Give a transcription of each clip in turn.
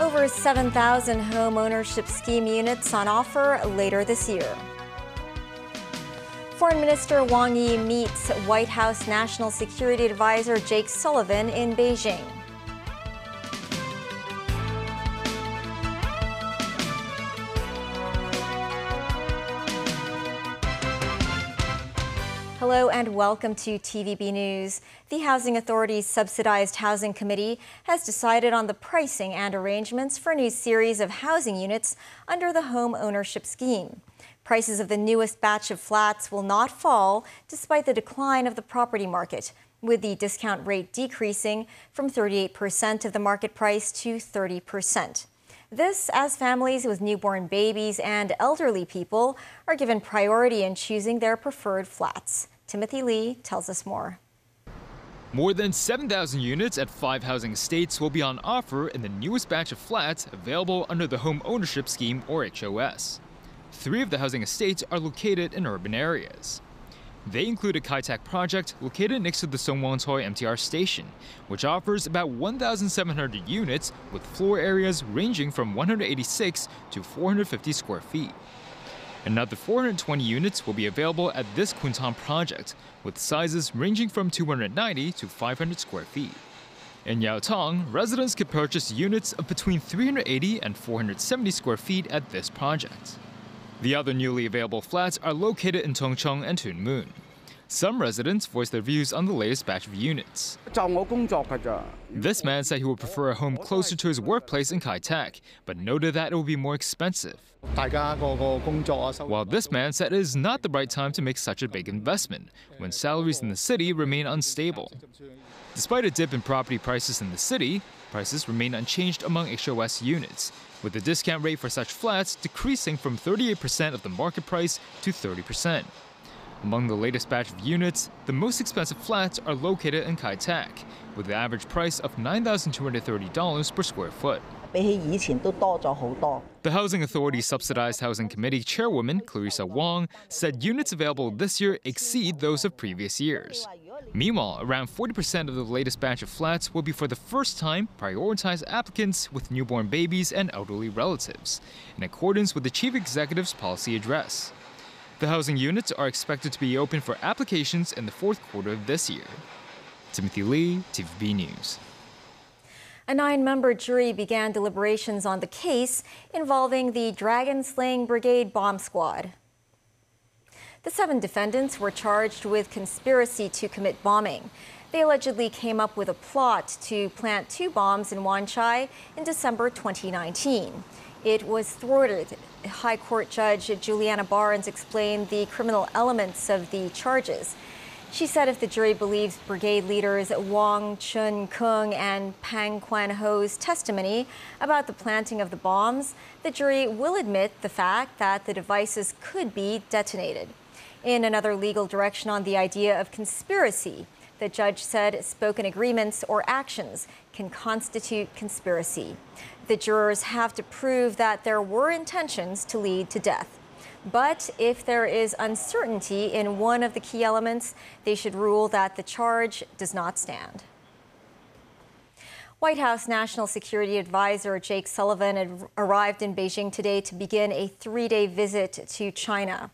Over 7,000 home ownership scheme units on offer later this year. Foreign Minister Wang Yi meets White House National Security Advisor Jake Sullivan in Beijing. Hello and welcome to TVB News. The Housing Authority's Subsidized Housing Committee has decided on the pricing and arrangements for a new series of housing units under the home ownership scheme. Prices of the newest batch of flats will not fall despite the decline of the property market, with the discount rate decreasing from 38% of the market price to 30%. This as families with newborn babies and elderly people are given priority in choosing their preferred flats. Timothy Lee tells us more. More than 7,000 units at five housing estates will be on offer in the newest batch of flats available under the Home Ownership Scheme or HOS. Three of the housing estates are located in urban areas. They include a Kai Tak project located next to the Sung Wong Toi MTR station, which offers about 1,700 units with floor areas ranging from 186 to 450 square feet. Another 420 units will be available at this Kwun project, with sizes ranging from 290 to 500 square feet. In Yau Tong, residents could purchase units of between 380 and 470 square feet at this project. The other newly available flats are located in Tung Chung and Tuen Mun. Some residents voiced their views on the latest batch of units. This man said he would prefer a home closer to his workplace in Kai Tak, but noted that it would be more expensive. While this man said it is not the right time to make such a big investment, when salaries in the city remain unstable. Despite a dip in property prices in the city, prices remain unchanged among HOS units, with the discount rate for such flats decreasing from 38% of the market price to 30%. Among the latest batch of units, the most expensive flats are located in Kai Tak, with the average price of $9,230 per square foot. The Housing Authority Subsidized Housing Committee Chairwoman Clarissa Wong said units available this year exceed those of previous years. Meanwhile, around 40% of the latest batch of flats will be for the first time prioritize applicants with newborn babies and elderly relatives, in accordance with the Chief Executive's policy address. The housing units are expected to be open for applications in the fourth quarter of this year. Timothy Lee, TVB News. A nine member jury began deliberations on the case involving the Dragon Slaying Brigade bomb squad. The seven defendants were charged with conspiracy to commit bombing. They allegedly came up with a plot to plant two bombs in Wan Chai in December 2019. It was thwarted. High Court Judge Juliana Barnes explained the criminal elements of the charges. She said if the jury believes brigade leaders Wong Chun Kung and Pang Quan Ho's testimony about the planting of the bombs, the jury will admit the fact that the devices could be detonated. In another legal direction on the idea of conspiracy, the judge said spoken agreements or actions can constitute conspiracy. The jurors have to prove that there were intentions to lead to death. But if there is uncertainty in one of the key elements, they should rule that the charge does not stand. White House National Security Advisor Jake Sullivan arrived in Beijing today to begin a three day visit to China.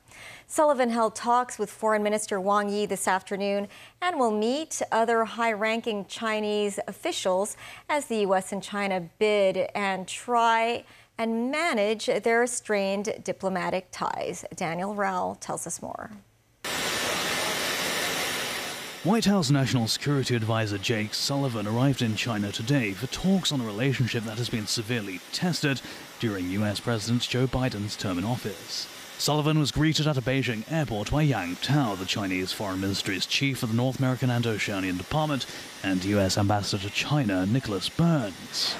Sullivan held talks with Foreign Minister Wang Yi this afternoon and will meet other high ranking Chinese officials as the U.S. and China bid and try and manage their strained diplomatic ties. Daniel Rao tells us more. White House National Security Advisor Jake Sullivan arrived in China today for talks on a relationship that has been severely tested during US President Joe Biden's term in office. Sullivan was greeted at a Beijing airport by Yang Tao, the Chinese Foreign Ministry's chief of the North American and Oceanian Department, and US Ambassador to China Nicholas Burns.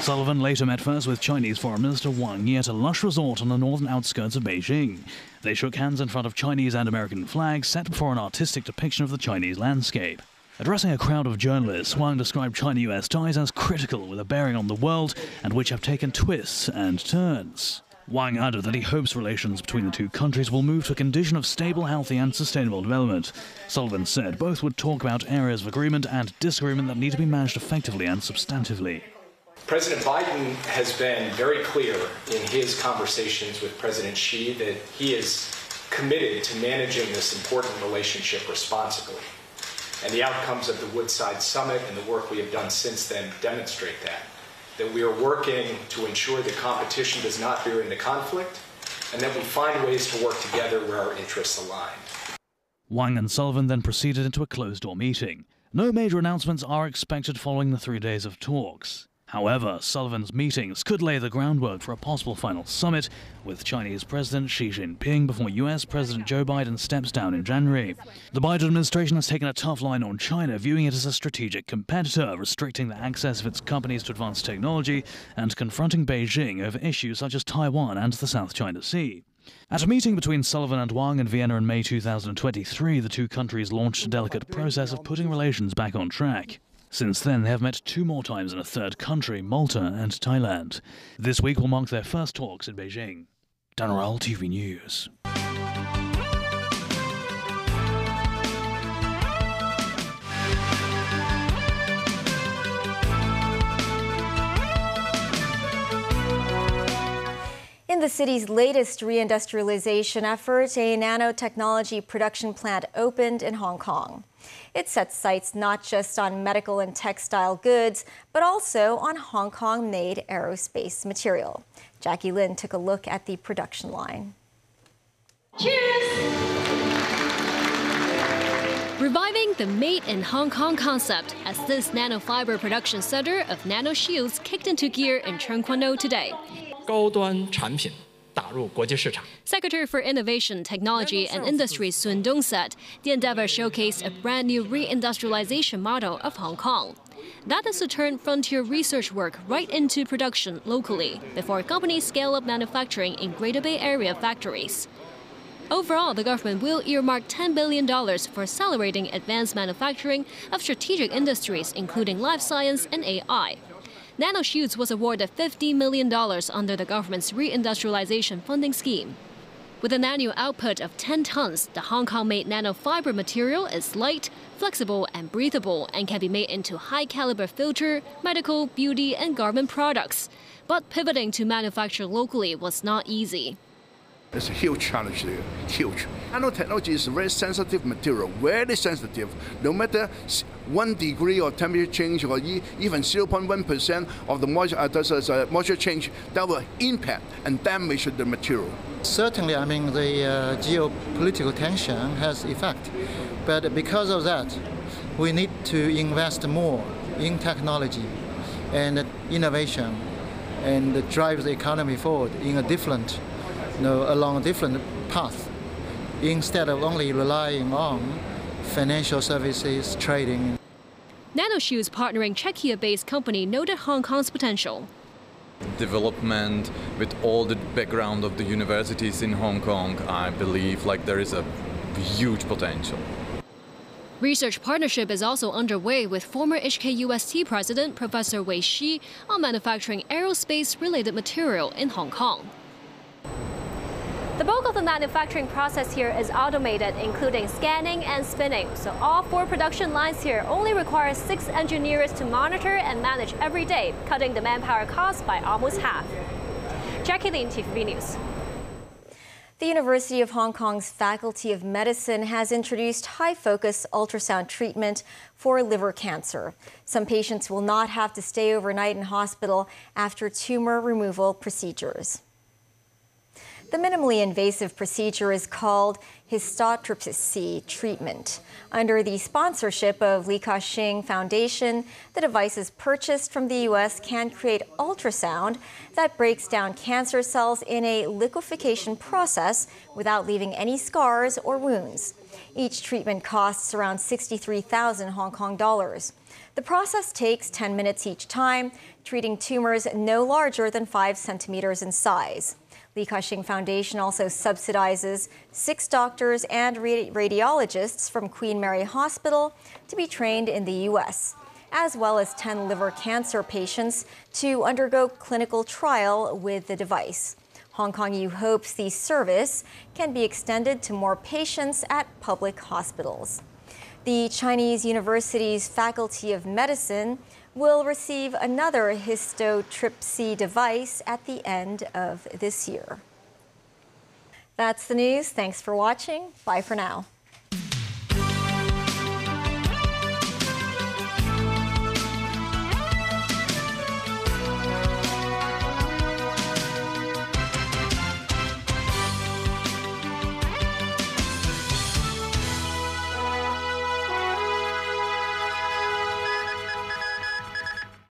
Sullivan later met first with Chinese Foreign Minister Wang Yi at a lush resort on the northern outskirts of Beijing. They shook hands in front of Chinese and American flags set before an artistic depiction of the Chinese landscape. Addressing a crowd of journalists, Wang described China US ties as critical with a bearing on the world and which have taken twists and turns. Wang added that he hopes relations between the two countries will move to a condition of stable, healthy, and sustainable development. Sullivan said both would talk about areas of agreement and disagreement that need to be managed effectively and substantively. President Biden has been very clear in his conversations with President Xi that he is committed to managing this important relationship responsibly. And the outcomes of the Woodside Summit and the work we have done since then demonstrate that. That we are working to ensure that competition does not veer into conflict and that we find ways to work together where our interests align. Wang and Sullivan then proceeded into a closed door meeting. No major announcements are expected following the three days of talks. However, Sullivan's meetings could lay the groundwork for a possible final summit with Chinese President Xi Jinping before US President Joe Biden steps down in January. The Biden administration has taken a tough line on China, viewing it as a strategic competitor, restricting the access of its companies to advanced technology and confronting Beijing over issues such as Taiwan and the South China Sea. At a meeting between Sullivan and Wang in Vienna in May 2023, the two countries launched a delicate process of putting relations back on track. Since then, they have met two more times in a third country, Malta and Thailand. This week will mark their first talks in Beijing. Dan TV News. In the city's latest reindustrialization effort, a nanotechnology production plant opened in Hong Kong. It sets sights not just on medical and textile goods, but also on Hong Kong made aerospace material. Jackie Lin took a look at the production line. Cheers! Reviving the Made in Hong Kong concept as this nanofiber production center of Nano Shields kicked into gear in Tseung Kwan O today. 高端产品 打入国际市场。 Secretary for Innovation, Technology and Industry Sun Dong said the endeavor showcased a brand new reindustrialization model of Hong Kong. That is to turn frontier research work right into production locally before companies scale up manufacturing in Greater Bay Area factories. Overall, the government will earmark $10 billion for accelerating advanced manufacturing of strategic industries, including life science and AI. Nanoshields was awarded $50 million under the government's reindustrialization funding scheme. With an annual output of 10 tons, the Hong Kong made nanofiber material is light, flexible, and breathable and can be made into high caliber filter, medical, beauty, and garment products. But pivoting to manufacture locally was not easy. It's a huge challenge there, huge. Nanotechnology is a very sensitive material, very sensitive. No matter one degree of temperature change or even 0.1% of the moisture, uh, uh, moisture change, that will impact and damage the material. Certainly, I mean, the uh, geopolitical tension has effect. But because of that, we need to invest more in technology and innovation and drive the economy forward in a different you know, along a different path instead of only relying on financial services, trading. Nanoshields partnering Czechia-based company noted Hong Kong's potential. Development with all the background of the universities in Hong Kong, I believe like there is a huge potential. Research partnership is also underway with former HKUST president Professor Wei Shyy on manufacturing aerospace-related material in Hong Kong. The bulk of the manufacturing process here is automated, including scanning and spinning. So all four production lines here only require six engineers to monitor and manage every day, cutting the manpower cost by almost half. Jackie Lin, TV News. The University of Hong Kong's Faculty of Medicine has introduced high focus ultrasound treatment for liver cancer. Some patients will not have to stay overnight in hospital after tumor removal procedures. The minimally invasive procedure is called histotripsy treatment. Under the sponsorship of Li Ka-shing Foundation, the devices purchased from the U.S. can create ultrasound that breaks down cancer cells in a liquefaction process without leaving any scars or wounds. Each treatment costs around 63,000 Hong Kong dollars. The process takes 10 minutes each time, treating tumors no larger than 5 centimeters in size. Li Ka-shing Foundation also subsidizes six doctors and radiologists from Queen Mary Hospital to be trained in the U.S. as well as 10 liver cancer patients, to undergo clinical trial with the device. Hong Kong U hopes the service can be extended to more patients at public hospitals. The Chinese University's Faculty of Medicine will receive another histotripsy device at the end of this year. That's the news. Thanks for watching. Bye for now.